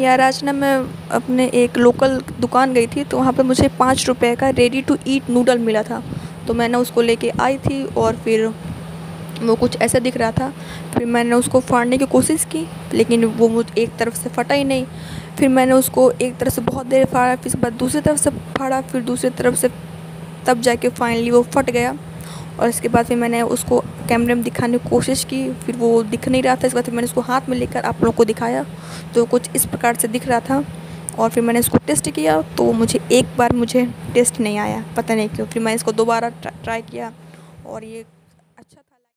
यार आज ना मैं अपने एक लोकल दुकान गई थी तो वहाँ पे मुझे पाँच रुपए का रेडी टू ईट नूडल मिला था। तो मैंने उसको लेके आई थी और फिर वो कुछ ऐसा दिख रहा था। फिर मैंने उसको फाड़ने की कोशिश की, लेकिन वो मुझ एक तरफ़ से फटा ही नहीं। फिर मैंने उसको एक तरफ़ से बहुत देर फाड़ा, फिर उसके बाद दूसरी तरफ़ से फाड़ा, फिर दूसरी तरफ़ से तब जाके फाइनली वो फट गया। और इसके बाद फिर मैंने उसको कैमरे में दिखाने की कोशिश की, फिर वो दिख नहीं रहा था। इसके बाद फिर मैंने उसको हाथ में लेकर आप लोगों को दिखाया तो कुछ इस प्रकार से दिख रहा था। और फिर मैंने इसको टेस्ट किया तो मुझे एक बार मुझे टेस्ट नहीं आया, पता नहीं क्यों। फिर मैंने इसको दोबारा ट्राई किया और ये